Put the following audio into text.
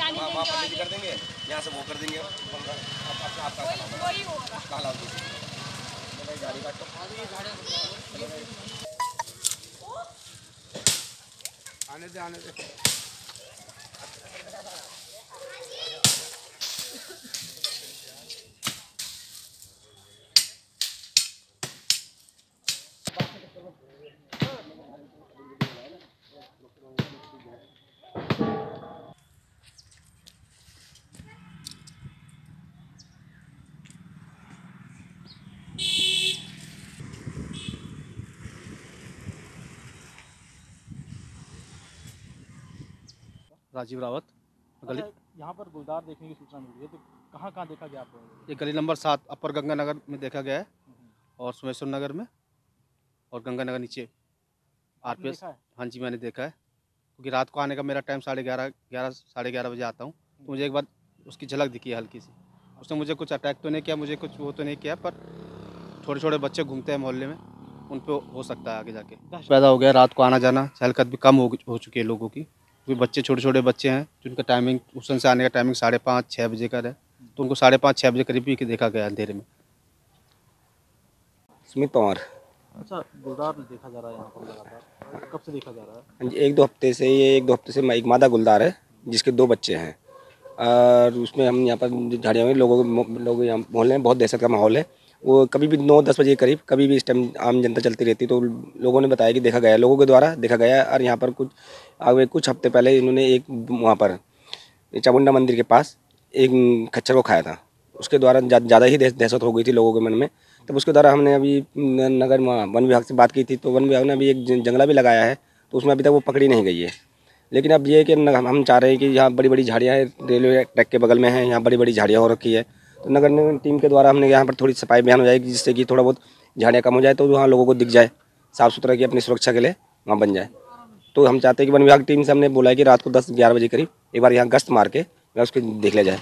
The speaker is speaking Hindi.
जाने देंगे पर कर देंगे। यहाँ से वो कर देंगे। तो गाड़ी काटो। आने दे आने दे। राजीव रावत गली। अच्छा, यहाँ पर गुलदार देखने की सूचना मिली है तो कहाँ कहाँ देखा गया आपको ये गली नंबर सात अपर गंगानगर में देखा गया है और सुमेश्वर नगर में और गंगानगर नीचे। आर पी एस हाँ? जी मैंने देखा है। क्योंकि रात को आने का मेरा टाइम साढ़े ग्यारह ग्यारह साढ़े ग्यारह बजे आता हूँ तो मुझे एक बार उसकी झलक दिखी है हल्की सी। उसने मुझे कुछ अटैक तो नहीं किया मुझे कुछ वो तो नहीं किया पर छोटे छोटे बच्चे घूमते हैं मोहल्ले में उन पर हो सकता है आगे जाके। पैदा हो गया रात को आना जाना चहलकत भी कम हो हो चुकी है लोगों की। क्योंकि बच्चे छोटे छोटे बच्चे हैं जिनका टाइमिंग ट्यूशन से आने का टाइमिंग साढ़े पाँच छः बजे का है। तो उनको साढ़े पाँच छः बजे करीब ही देखा गया अंधेरे में। सुमित पवार। अच्छा गुलदार देखा जा रहा है यहाँ पर लगातार। कब से देखा जा रहा है? हाँ एक दो हफ़्ते से ये एक दो हफ़्ते से एक मादा गुलदार है जिसके दो बच्चे हैं। और उसमें हम यहाँ पर झाड़ियाँ में लोगों लोग यहाँ मोहल्ले में बहुत दहशत का माहौल है। वो कभी भी नौ, दस बजे के करीब कभी भी इस टाइम आम जनता चलती रहती तो लोगों ने बताया कि देखा गया, लोगों के द्वारा देखा गया और यहाँ पर कुछ, आगे कुछ हफ़्ते पहले इन्होंने एक वहाँ पर, चामुंडा मंदिर के पास एक खच्चर को खाया था। उसके द्वारा ज़्यादा ही दहश- दहशत हो गई थी लोगों के मन में। तब उसके द्वारा हमने अभी नगर वन विभाग से बात की थी तो वन विभाग ने अभी एक जंगला भी लगाया है तो उसमें अभी तक वो पकड़ी नहीं गई है। लेकिन अब ये कि हम चाह रहे हैं कि यहाँ बड़ी बड़ी झाड़ियाँ रेलवे ट्रैक के बगल में हैं, यहाँ बड़ी बड़ी झाड़ियाँ हो रखी है। तो नगर निगम टीम के द्वारा हमने यहाँ पर थोड़ी सफ़ाई अभियान हो जाएगी, जिससे कि थोड़ा बहुत झाड़ियाँ कम हो जाए तो वहाँ लोगों को दिख जाए, साफ़ सुथरा की अपनी सुरक्षा के लिए वहाँ बन जाए। तो हम चाहते हैं कि वन विभाग टीम से हमने बोला है कि रात को दस ग्यारह बजे करीब एक बार यहाँ गश्त मार के उसको देख लिया जाए।